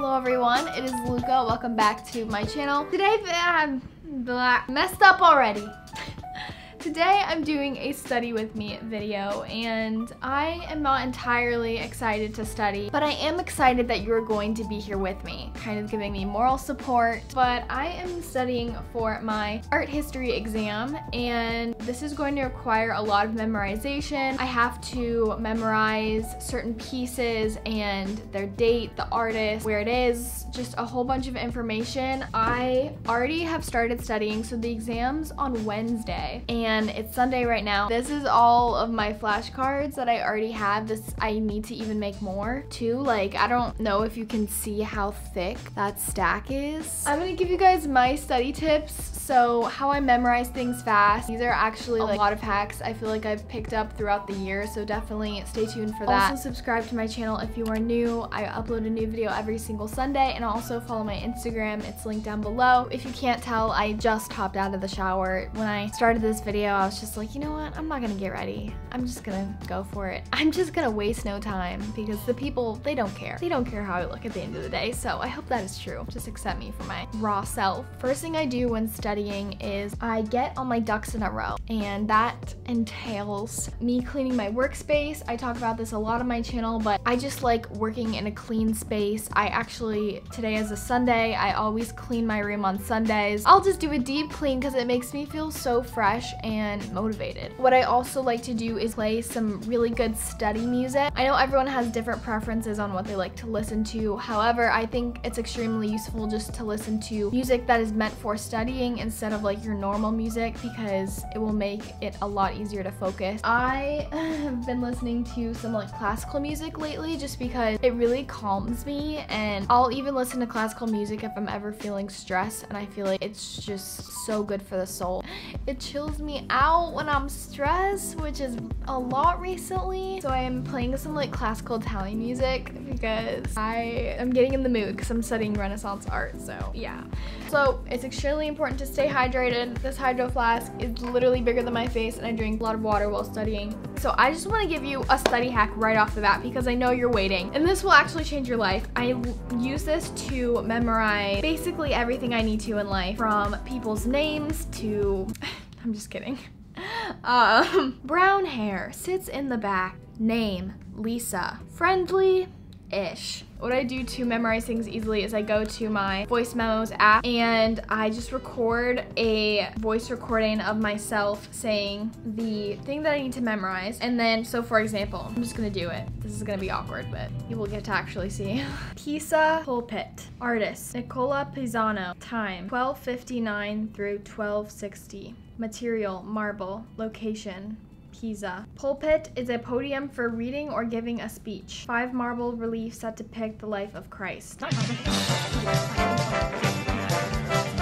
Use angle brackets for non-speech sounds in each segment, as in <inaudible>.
Hello everyone, it is Luca. Welcome back to my channel. Today I'm messed up already. Today I'm doing a study with me video and I am not entirely excited to study, but I am excited that you're going to be here with me, kind of giving me moral support. But I am studying for my art history exam and this is going to require a lot of memorization. I have to memorize certain pieces and their date, the artist, where it is, just a whole bunch of information. I already have started studying, so the exam's on Wednesday and and it's Sunday right now. This is all of my flashcards that I already have. This I need to even make more too. Like I don't know if you can see how thick that stack is. I'm gonna give you guys my study tips. So how I memorize things fast. These are actually like, a lot of hacks I feel like I've picked up throughout the year. So definitely stay tuned for that. Also subscribe to my channel if you are new. I upload a new video every single Sunday and also follow my Instagram. It's linked down below. If you can't tell, I just hopped out of the shower when I started this video I was just like, you know what? I'm not gonna get ready. I'm just gonna go for it. <laughs> I'm just gonna waste no time because the people, they don't care. They don't care how I look at the end of the day. So I hope that is true. Just accept me for my raw self. First thing I do when studying is I get all my ducks in a row and that entails me cleaning my workspace. I talk about this a lot on my channel, but I just like working in a clean space. I actually, today is a Sunday, I always clean my room on Sundays. I'll just do a deep clean because it makes me feel so fresh and motivated. What I also like to do is play some really good study music. I know everyone has different preferences on what they like to listen to. However, I think it's extremely useful just to listen to music that is meant for studying instead of like your normal music because it will make it a lot easier to focus. I have been listening to some like classical music lately just because it really calms me and I'll even listen to classical music if I'm ever feeling stressed and I feel like it's just so good for the soul. It chills me out when I'm stressed, which is a lot recently. So I am playing some like classical Italian music because I am getting in the mood because I'm studying Renaissance art. So yeah. So it's extremely important to stay hydrated. This hydro flask is literally bigger than my face and I drink a lot of water while studying. So I just want to give you a study hack right off the bat because I know you're waiting. And this will actually change your life. I use this to memorize basically everything I need to in life from people's names to <laughs> I'm just kidding. <laughs> Um, brown hair sits in the back. Name, Lisa. Friendly, ish. What I do to memorize things easily is I go to my voice memos app and I just record a voice recording of myself saying the thing that I need to memorize. And then, so for example, I'm just gonna do it. This is gonna be awkward, but you will get to actually see. <laughs> Pisa pulpit. Artist, Nicola Pisano. Time, 1259 through 1260. Material, marble. Location, Pisa. Pulpit is a podium for reading or giving a speech. Five marble reliefs that depict the life of Christ. <laughs>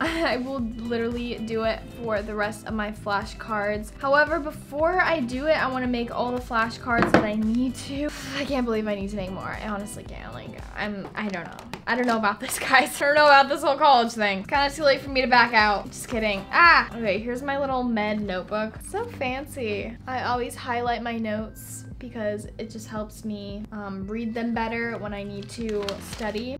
I will literally do it for the rest of my flashcards. However, before I do it, I want to make all the flashcards that I need to. <sighs> I can't believe I need to make more. I honestly can't. Like, I'm, I don't know. I don't know about this, <laughs> guys. I don't know about this whole college thing. Kind of too late for me to back out. Just kidding. Ah! Okay, here's my little med notebook. So fancy. I always highlight my notes because it just helps me um, read them better when I need to study.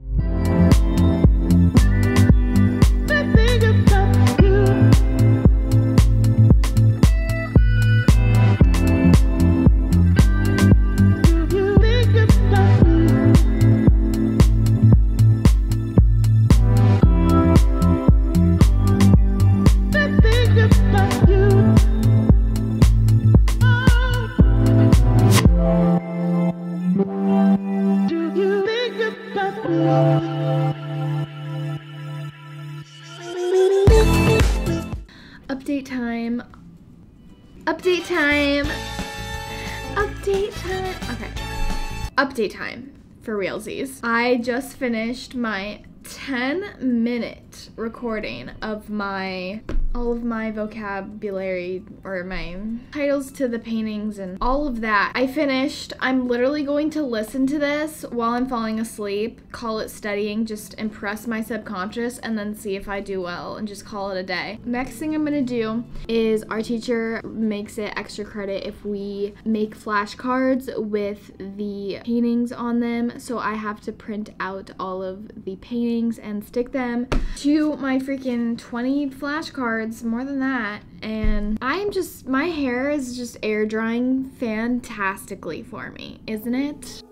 Update time for realsies. I just finished my 10 minute recording of my all of my vocabulary or my titles to the paintings and all of that. I finished. I'm literally going to listen to this while I'm falling asleep, call it studying, just impress my subconscious, and then see if I do well and just call it a day. Next thing I'm gonna do is our teacher makes it extra credit if we make flashcards with the paintings on them. So I have to print out all of the paintings and stick them to my freaking 20 flashcards, more than that. And I'm just, my hair is just air drying fantastically for me, isn't it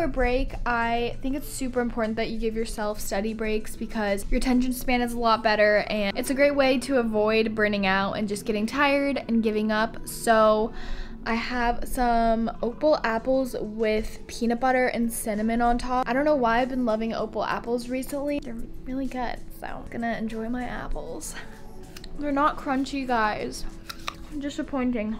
for a break. I think it's super important that you give yourself study breaks because your attention span is a lot better and it's a great way to avoid burning out and just getting tired and giving up. So I have some opal apples with peanut butter and cinnamon on top. I don't know why I've been loving opal apples recently. They're really good, so I'm gonna enjoy my apples. They're not crunchy, guys. Disappointing.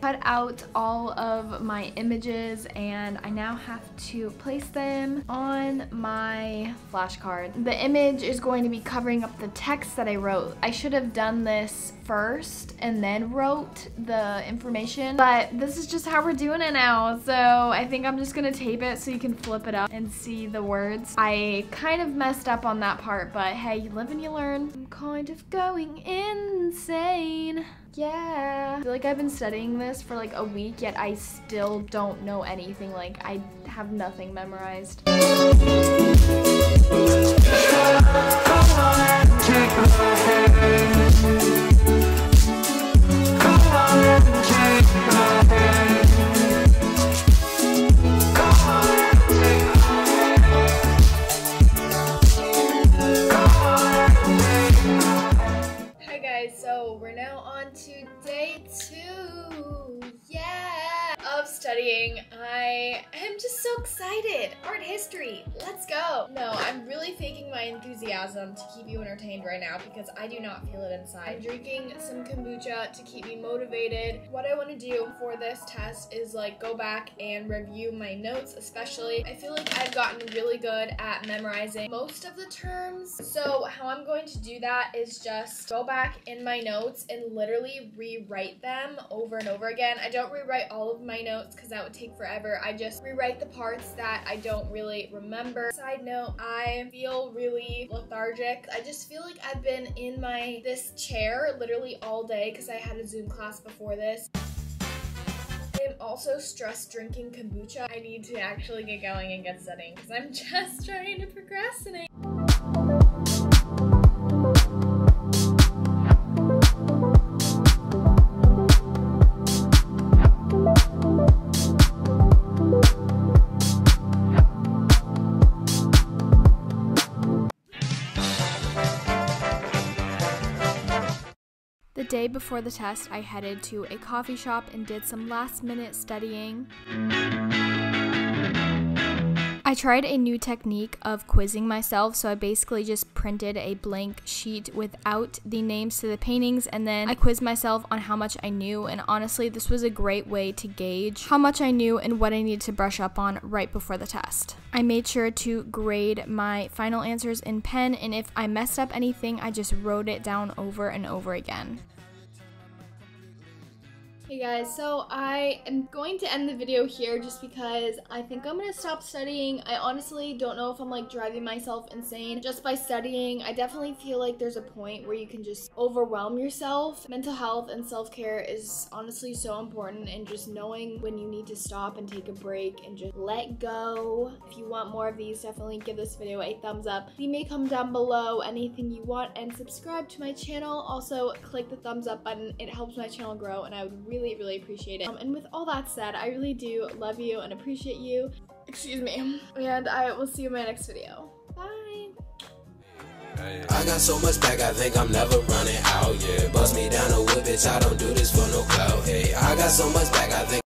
Cut out all of my images and I now have to place them on my flashcard. The image is going to be covering up the text that I wrote. I should have done this first and then wrote the information, but this is just how we're doing it now. So I think I'm just gonna tape it so you can flip it up and see the words. I kind of messed up on that part, but hey, you live and you learn. I'm kind of going insane. Yeah. I feel like I've been studying this for like a week, yet I still don't know anything. Like, I have nothing memorized. day two excited. Art history. Let's go. No, I'm really faking my enthusiasm to keep you entertained right now because I do not feel it inside. I'm drinking some kombucha to keep me motivated. What I want to do for this test is like go back and review my notes, especially. I feel like I've gotten really good at memorizing most of the terms. So how I'm going to do that is just go back in my notes and literally rewrite them over and over again. I don't rewrite all of my notes because that would take forever. I just rewrite the parts that I don't really remember. Side note, I feel really lethargic. I just feel like I've been in my this chair literally all day because I had a Zoom class before this. I'm also stressed drinking kombucha. I need to actually get going and get studying because I'm <laughs> just trying to procrastinate. Day before the test, I headed to a coffee shop and did some last minute studying. I tried a new technique of quizzing myself, so I basically just printed a blank sheet without the names to the paintings and then I quizzed myself on how much I knew and honestly this was a great way to gauge how much I knew and what I needed to brush up on right before the test. I made sure to grade my final answers in pen and if I messed up anything I just wrote it down over and over again. Hey guys, so I am going to end the video here just because I think I'm gonna stop studying. I honestly don't know if I'm like driving myself insane just by studying. I definitely feel like there's a point where you can just overwhelm yourself. Mental health and self-care is honestly so important and just knowing when you need to stop and take a break and just let go. If you want more of these, definitely give this video a thumbs up. You may comment down below anything you want and subscribe to my channel. Also, click the thumbs up button. It helps my channel grow and I would really really, really appreciate it. Um, and with all that said, I really do love you and appreciate you. Excuse me. And I will see you in my next video. Bye. I got so much back, I think I'm never running out, yeah Bust me down a bitch, I don't do this for no clout, hey I got so much back, I think